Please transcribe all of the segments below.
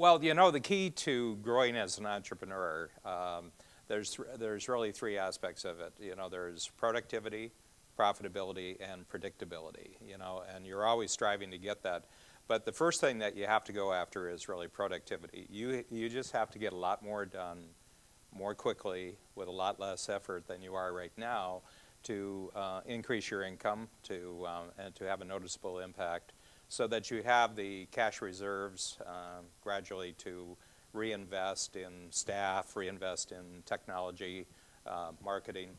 Well, you know, the key to growing as an entrepreneur, um, there's, there's really three aspects of it. You know, there's productivity, profitability, and predictability, you know, and you're always striving to get that. But the first thing that you have to go after is really productivity. You, you just have to get a lot more done more quickly with a lot less effort than you are right now to uh, increase your income to, um, and to have a noticeable impact so that you have the cash reserves uh, gradually to reinvest in staff, reinvest in technology, uh, marketing.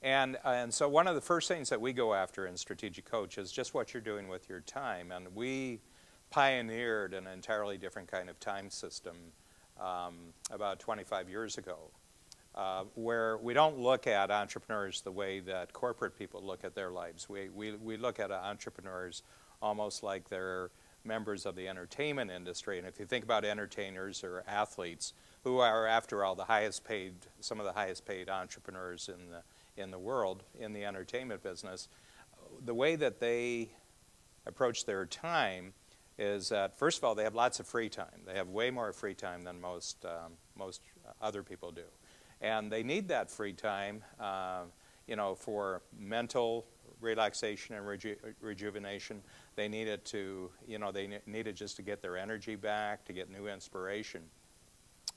And, and so one of the first things that we go after in Strategic Coach is just what you're doing with your time. And we pioneered an entirely different kind of time system um, about 25 years ago, uh, where we don't look at entrepreneurs the way that corporate people look at their lives. We, we, we look at entrepreneurs almost like they're members of the entertainment industry. And if you think about entertainers or athletes, who are, after all, the highest paid, some of the highest paid entrepreneurs in the, in the world in the entertainment business, the way that they approach their time is that first of all they have lots of free time. They have way more free time than most um, most other people do, and they need that free time, uh, you know, for mental relaxation and reju rejuvenation. They needed to, you know, they need it just to get their energy back, to get new inspiration.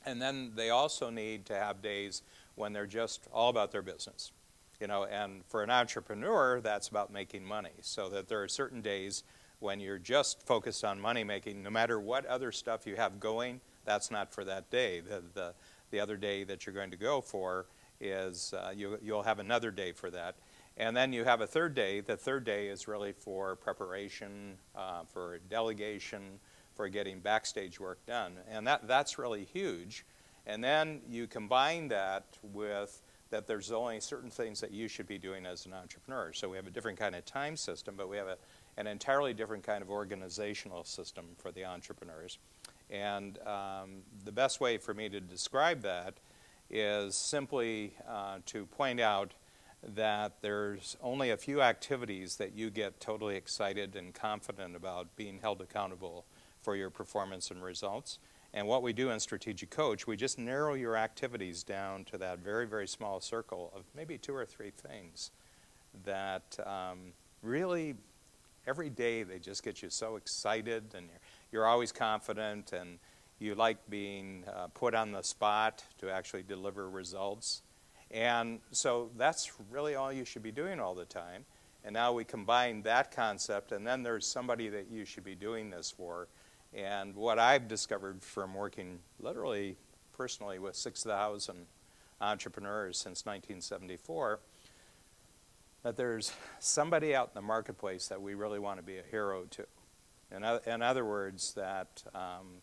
And then they also need to have days when they're just all about their business. You know, and for an entrepreneur, that's about making money. So that there are certain days when you're just focused on money making, no matter what other stuff you have going, that's not for that day. The, the, the other day that you're going to go for is uh, you, you'll have another day for that. And then you have a third day. The third day is really for preparation, uh, for delegation, for getting backstage work done. And that, that's really huge. And then you combine that with that there's only certain things that you should be doing as an entrepreneur. So we have a different kind of time system, but we have a, an entirely different kind of organizational system for the entrepreneurs. And um, the best way for me to describe that is simply uh, to point out that there's only a few activities that you get totally excited and confident about being held accountable for your performance and results. And what we do in Strategic Coach, we just narrow your activities down to that very, very small circle of maybe two or three things that um, really every day they just get you so excited and you're, you're always confident and you like being uh, put on the spot to actually deliver results. And so that's really all you should be doing all the time. And now we combine that concept, and then there's somebody that you should be doing this for. And what I've discovered from working literally personally with 6,000 entrepreneurs since 1974, that there's somebody out in the marketplace that we really want to be a hero to. In, other words, that um,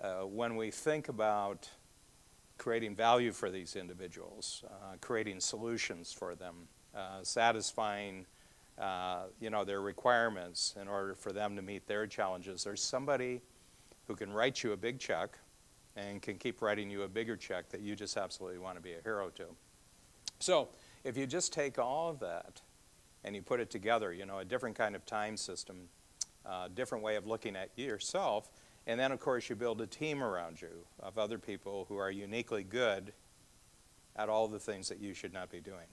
uh, when we think about creating value for these individuals, uh, creating solutions for them, uh, satisfying uh, you know, their requirements in order for them to meet their challenges. There's somebody who can write you a big check and can keep writing you a bigger check that you just absolutely want to be a hero to. So if you just take all of that and you put it together, you know, a different kind of time system, a uh, different way of looking at yourself, and then, of course, you build a team around you of other people who are uniquely good at all the things that you should not be doing.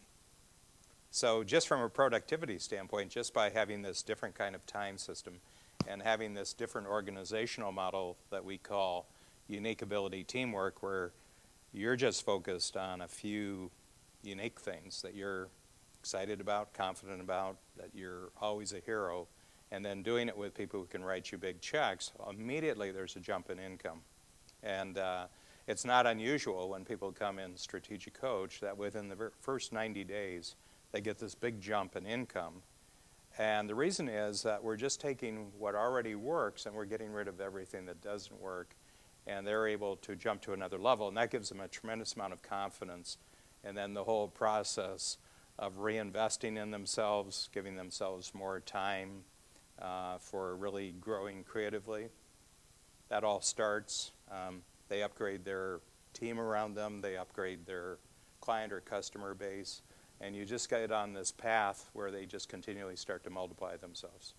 So just from a productivity standpoint, just by having this different kind of time system and having this different organizational model that we call unique ability teamwork, where you're just focused on a few unique things that you're excited about, confident about, that you're always a hero, and then doing it with people who can write you big checks, immediately there's a jump in income. And uh, it's not unusual when people come in strategic coach that within the first 90 days they get this big jump in income. And the reason is that we're just taking what already works and we're getting rid of everything that doesn't work. And they're able to jump to another level. And that gives them a tremendous amount of confidence. And then the whole process of reinvesting in themselves, giving themselves more time, uh, for really growing creatively. That all starts. Um, they upgrade their team around them, they upgrade their client or customer base, and you just get on this path where they just continually start to multiply themselves.